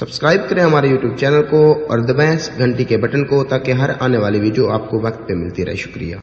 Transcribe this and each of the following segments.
subscribe करें हमारे YouTube channel को और दबाएं घंटी के बटन को ताकि हर आने वाली वीडियो आपको वक्त पे मिलती रहे शुक्रिया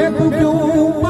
pego que uma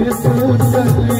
Espírito Santo